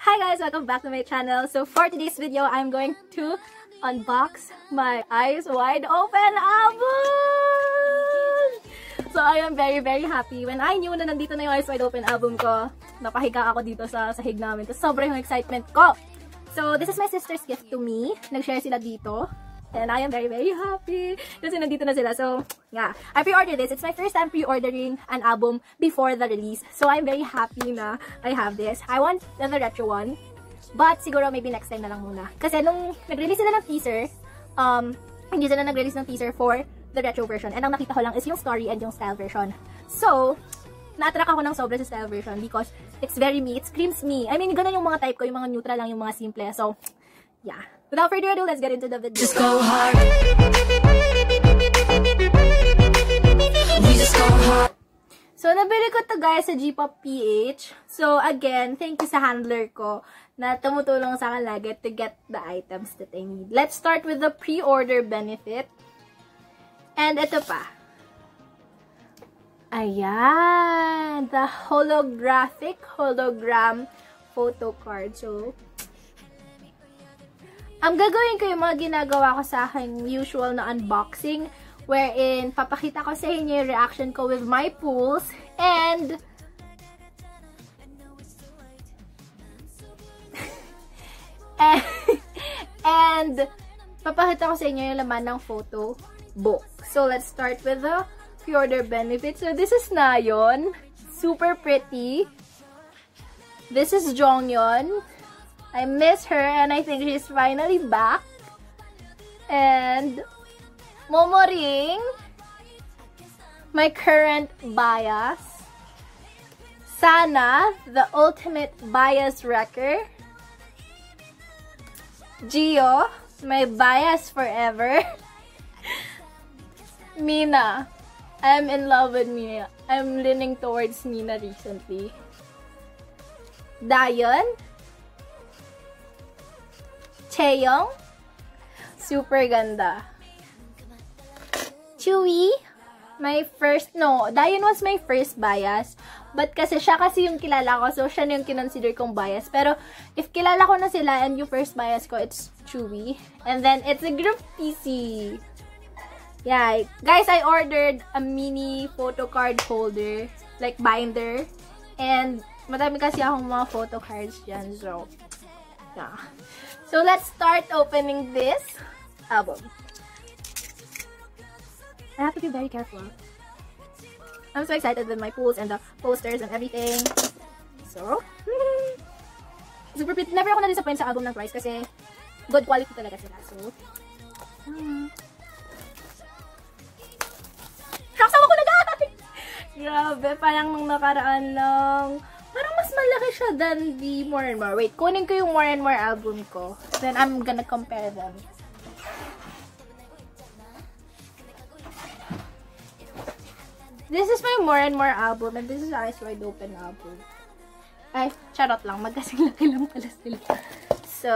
Hi guys! Welcome back to my channel. So for today's video, I'm going to unbox my Eyes Wide Open album! So I am very very happy. When I knew na nandito na yung Eyes Wide Open album ko, napahiga ako dito sa sahig namin. Tapos sobrang excitement ko! So this is my sister's gift to me. Nag-share sila dito. And I am very, very happy. Kasi nandito na sila. So, yeah. I pre-ordered this. It's my first time pre-ordering an album before the release. So, I'm very happy na I have this. I want the retro one. But, siguro maybe next time na lang muna. Kasi nung nag-release sila ng teaser, um, hindi sila nag-release ng teaser for the retro version. And ang nakita ko lang is yung story and yung style version. So, na-attract ako ng sobra sa style version because it's very me. It screams me. I mean, ganun yung mga type ko. Yung mga neutral lang, yung mga simple. So, yeah. Without further ado, let's get into the video. Just go hard. We just go hard. So, nabili ko to guys sa Gpop PH. So, again, thank you sa handler ko na tumutulong sa akin lagi to get the items that I need. Let's start with the pre-order benefit. And ito pa. Ayan! The holographic hologram photo card. So, ang gagawin ko yung mga ginagawa ko sa aking usual na unboxing wherein papakita ko sa inyo yung reaction ko with my pools and and, papakita ko sa inyo yung laman ng photo book. So, let's start with the pre-order benefit. So, this is Nayon. Super pretty. This is Jonghyun. I miss her and I think she's finally back. And Momo Momoring, my current bias. Sana, the ultimate bias wrecker. Gio, my bias forever. Mina, I'm in love with Mina. I'm leaning towards Mina recently. Dayon, Chaeyoung, super ganda. Chewy, my first, no, Dayon was my first bias. But kasi siya kasi yung kilala ko, so siya na yung kinonsider kong bias. Pero, if kilala ko na sila and yung first bias ko, it's Chewy. And then, it's a group PC. Yeah, guys, I ordered a mini photo card holder, like binder. And, madami kasi akong mga photo cards dyan, so, yeah. So, let's start opening this album. I have to be very careful. I'm so excited with my pools and the posters and everything. So, super pretty. Never ako na-disappoint sa album ng Twice kasi good quality talaga sila. So, um, Shocks ako na guys! Grabe, parang nung nakaraan lang. Parang mas malaki siya than the More and More. Wait, kunin ko yung More and More album ko. Then I'm gonna compare them. This is my More and More album and this is Eyes Wide Open album. Ay, charot lang. Magkasing laki lang pala sila. So,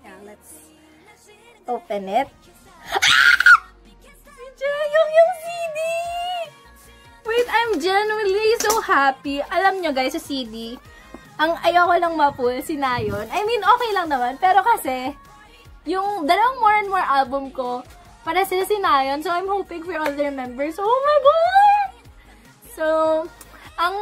yeah, let's open it. Yung yung CD! Wait, I'm genuinely so happy. Alam nyo guys, sa CD, ang ayaw ko lang mapul, si Nayon. I mean, okay lang naman. Pero kasi, yung dalawang More and More album ko, para sila si Nayon. So, I'm hoping for other members. Oh my God! So, ang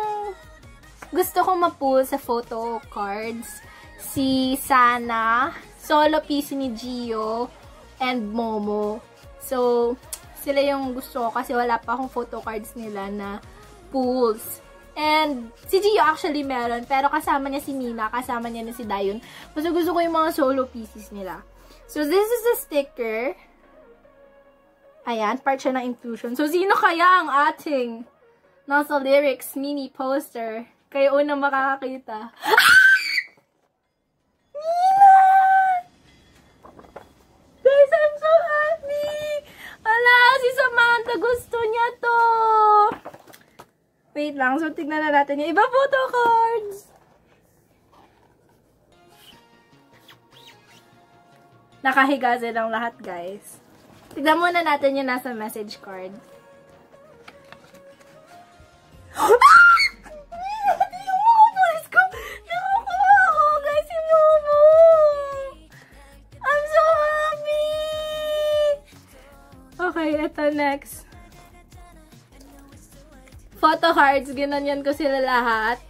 gusto ko mapul sa photo cards, si Sana, solo piece ni Gio, and Momo. So, sila yung gusto ko kasi wala pa akong photo cards nila na pools. And, si Gio actually meron, pero kasama niya si Mina, kasama niya na si Dayon. Gusto gusto ko yung mga solo pieces nila. So, this is the sticker. Ayan, part siya ng inclusion. So, sino kaya ang ating nasa lyrics mini poster? Kayo unang makakakita. wait lang. So, tignan na natin yung iba photo cards. Nakahiga silang lahat, guys. Tignan muna natin yung nasa message card. Ah! Okay, ito next. Photo cards, ginanyan ko sila lahat.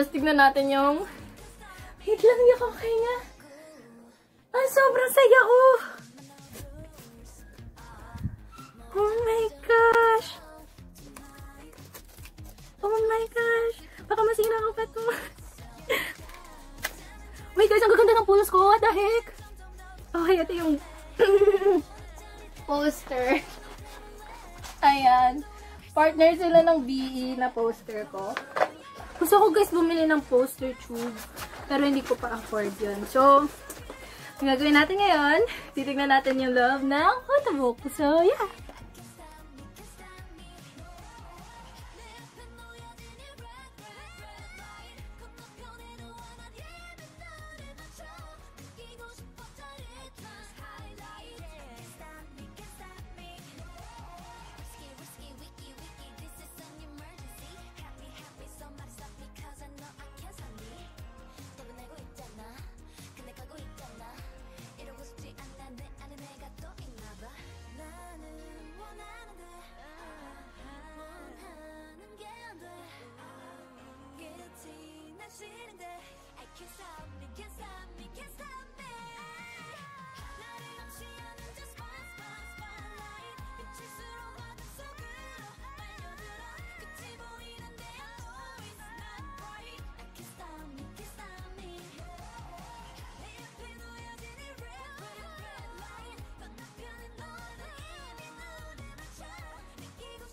Tapos tignan natin yung... Wait lang, yak okay nga. Ah, sobrang saya ko! Oh my gosh! Oh my gosh! Baka masira ko pa to. Wait guys, ang gaganda ng pulos ko. What the heck? Okay, ito yung poster. Ayan. Partner sila ng BE na poster ko. Gusto ko guys bumili ng poster tube. Pero hindi ko pa afford yun. So, ang gagawin natin ngayon, titignan natin yung love ng photobook. So, yeah.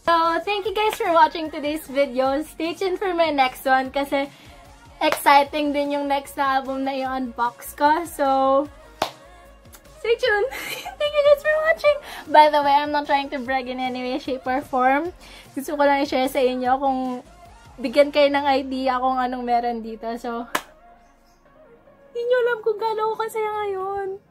So, thank you guys for watching today's video. Stay tuned for my next one kasi exciting din yung next na album na i-unbox ko. So, stay tuned. thank you guys for watching. By the way, I'm not trying to brag in any way, shape, or form. Gusto ko lang i-share sa inyo kung bigyan kayo ng idea kung anong meron dito. So, hindi nyo alam kung gaano ako kasaya ngayon.